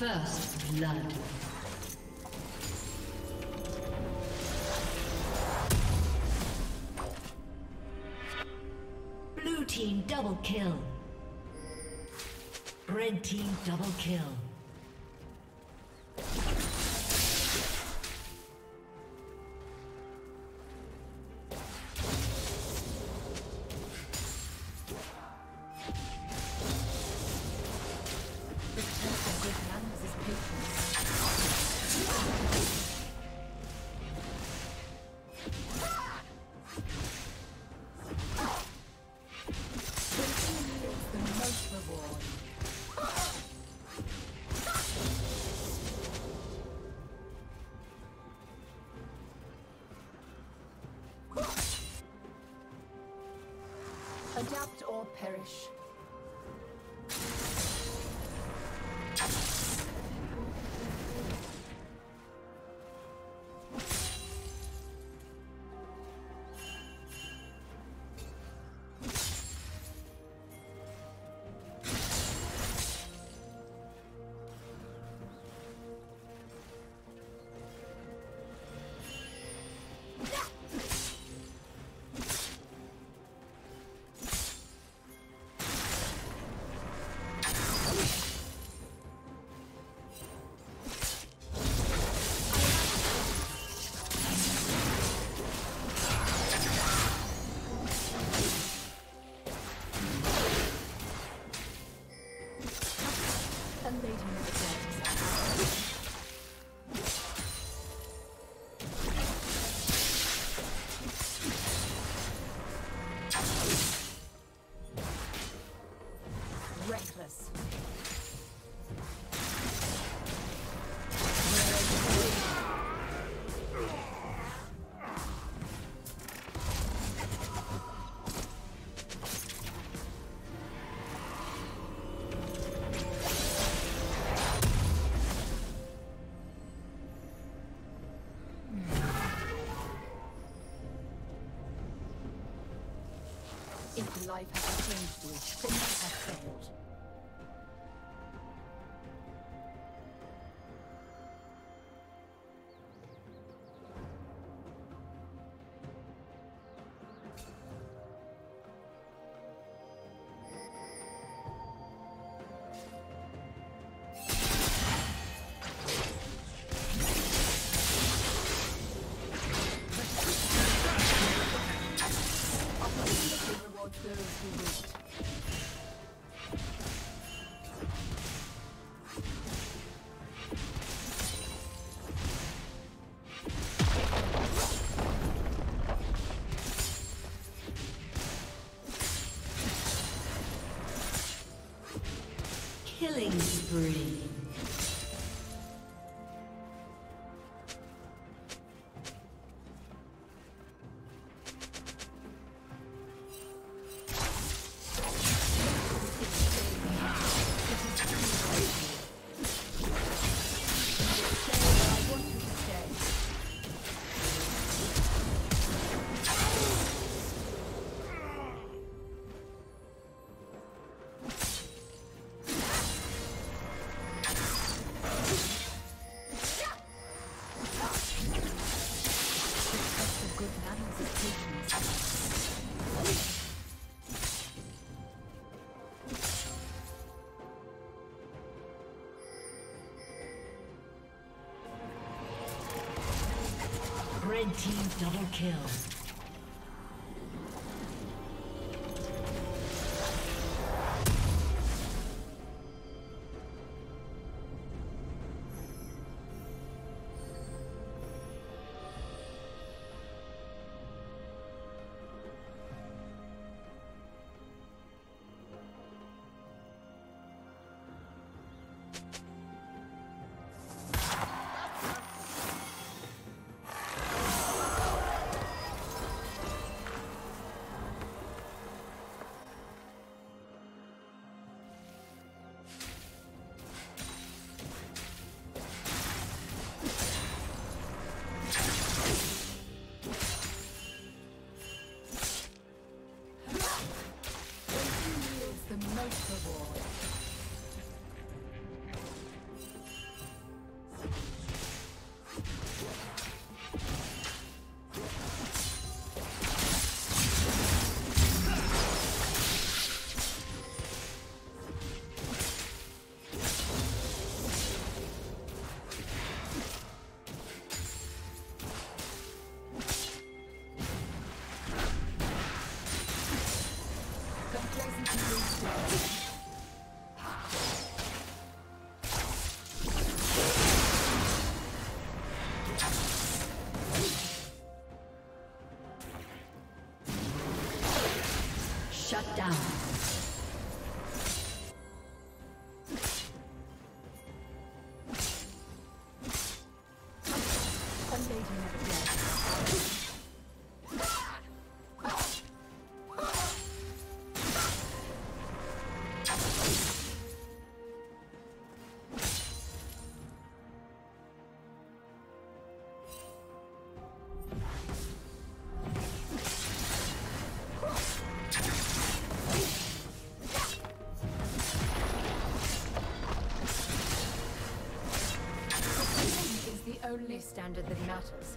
First blood. Blue team double kill. Red team double kill. Or perish. Killing spree. Team double kill. Only standard that matters.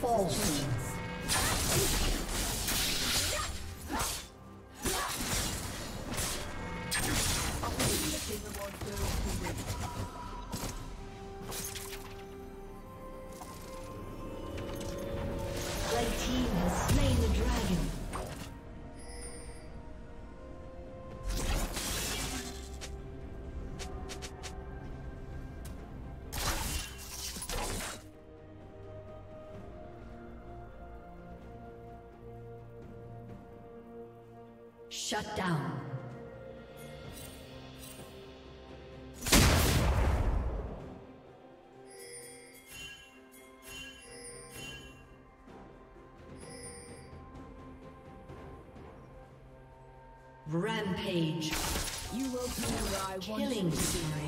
Fall. Shut down. Rampage. You will be where I want Killing spree.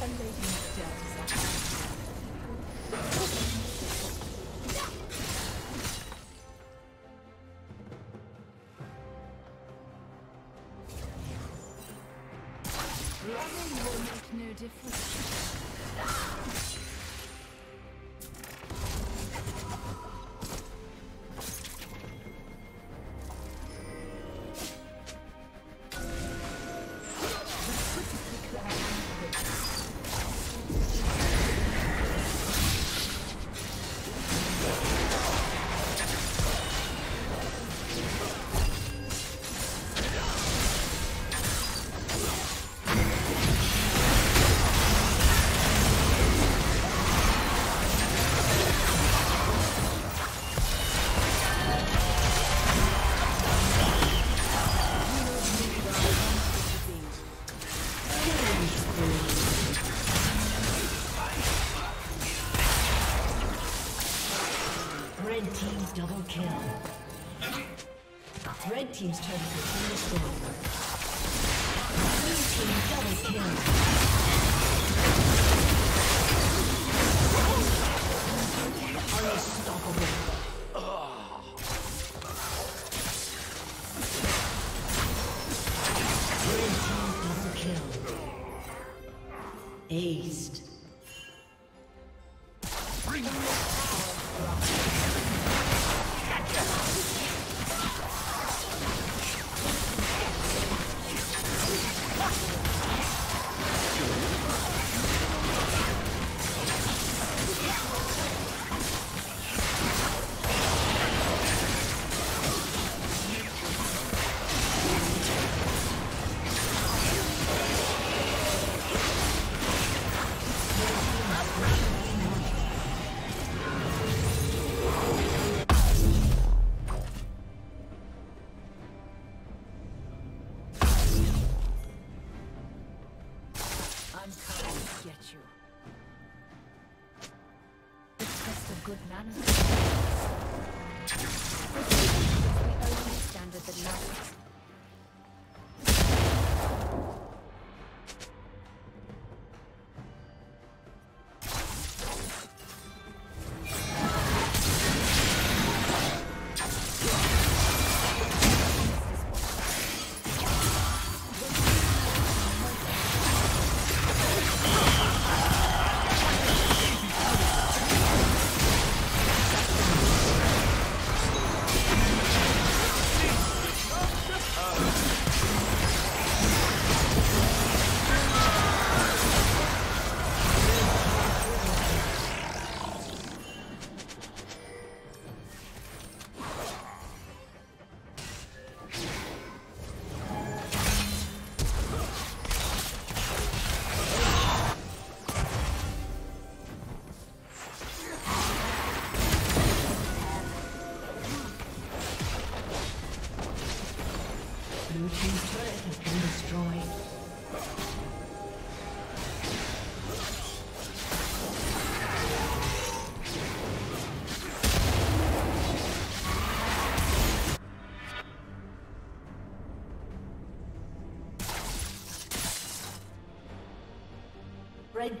Loving will make no difference.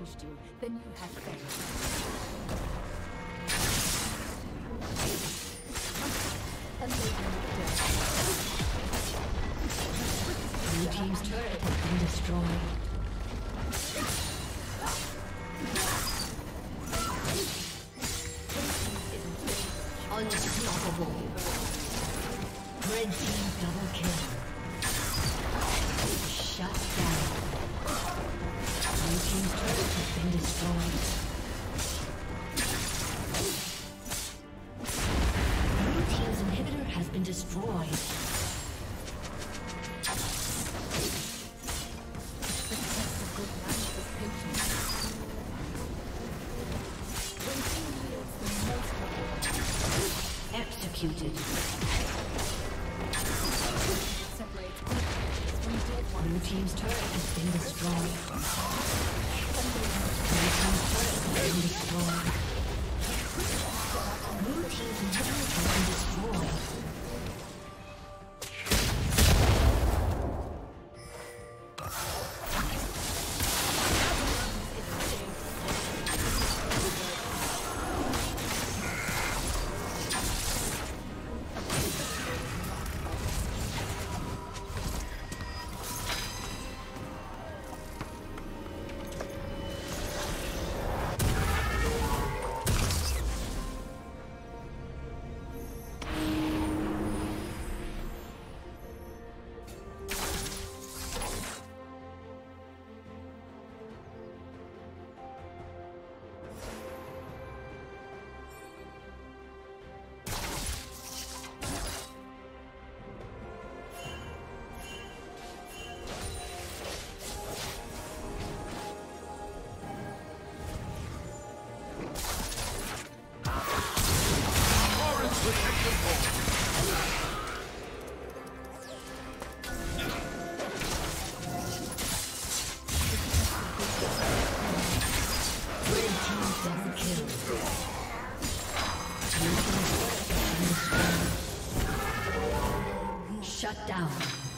changed you, then you have failed. Blue team's turret has been destroyed. Shut down.